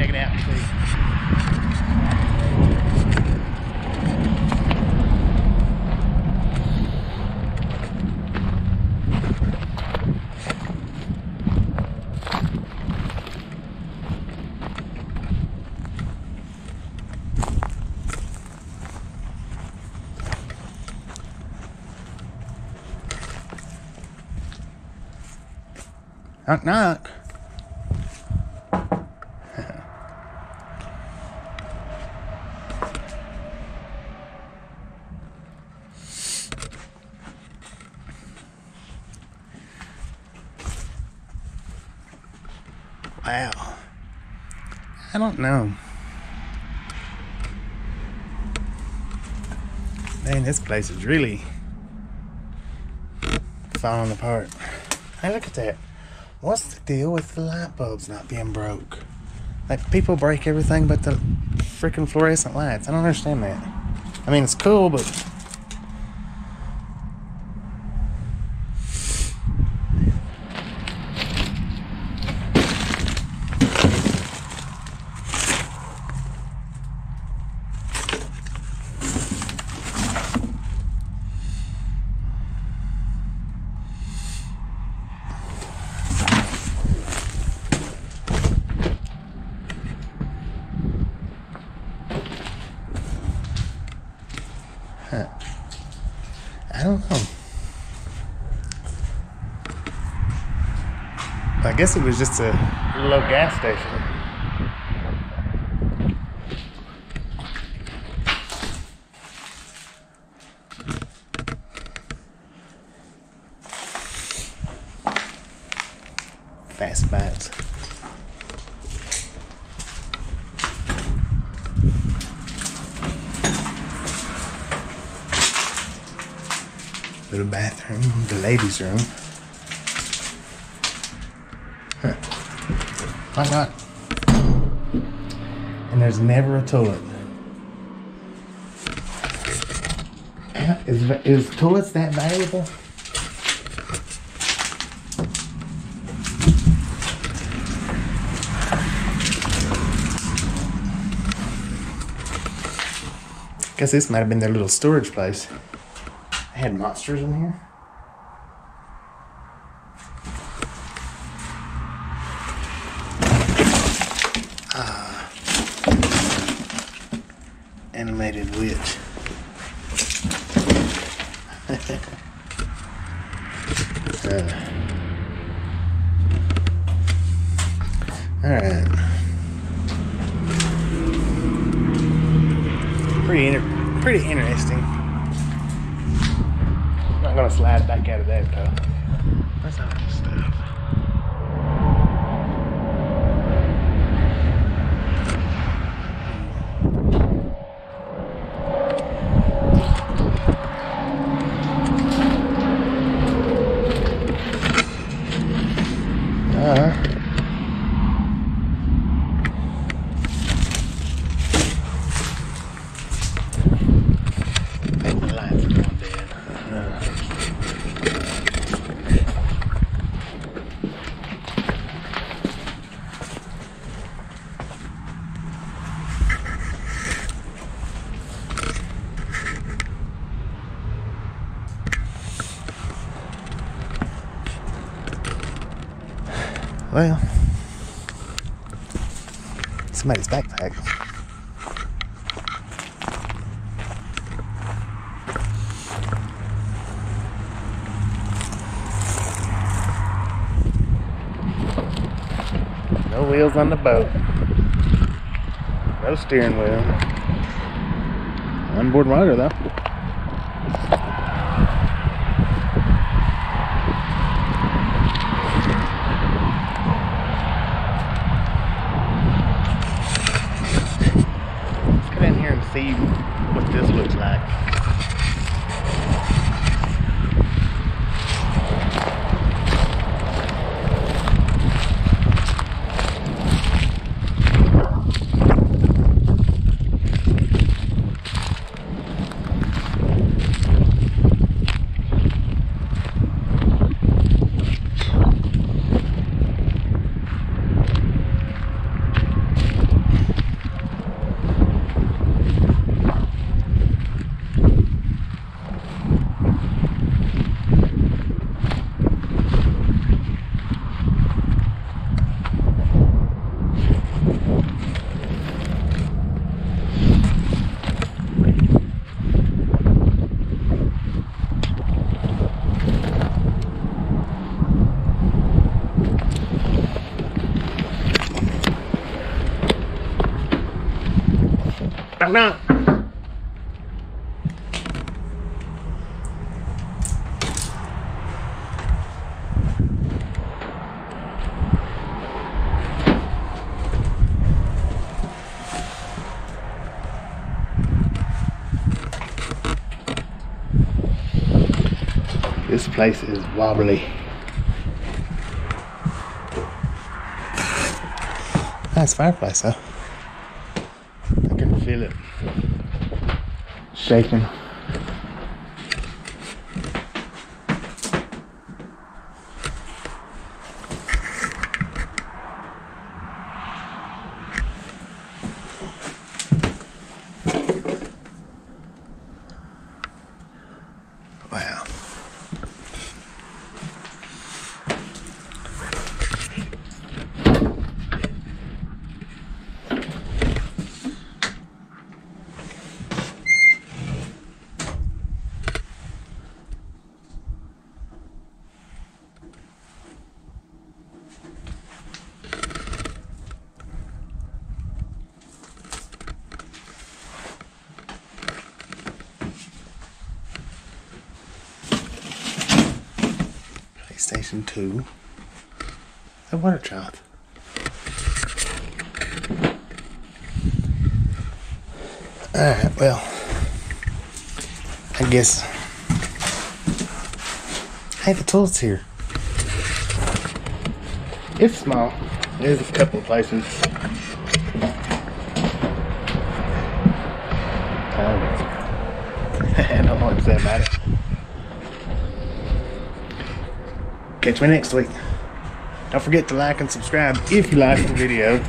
check it out and Knock knock. Wow. I don't know. Man, this place is really falling apart. Hey, look at that. What's the deal with the light bulbs not being broke? Like, people break everything but the freaking fluorescent lights. I don't understand that. I mean, it's cool, but I don't know. I guess it was just a little gas station. Fast bites. Little bathroom, the ladies' room. Why not? And there's never a toilet. Is, is toilets that valuable? Guess this might have been their little storage place. Had monsters in here. Ah. Animated witch. Uh. All right. Pretty, inter- pretty interesting. Not gonna slide back out of that though. That's all right stuff. Uh, the lights are going dead. Uh. Well, somebody's backpack. No wheels on the boat. No steering wheel. Onboard water though. Let's get in here and see what this looks like. Knock, knock. This place is wobbly. Nice fireplace, huh? I can feel it shaking. PlayStation 2. The water trough. Alright, well. I guess. I Hey, the toilet's here. It's small. There's a couple of places. Um, I don't know what to say about it. Catch me next week. Don't forget to like and subscribe if you liked the video.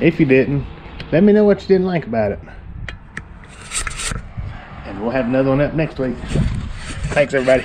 If you didn't, let me know what you didn't like about it. And we'll have another one up next week. Thanks, everybody.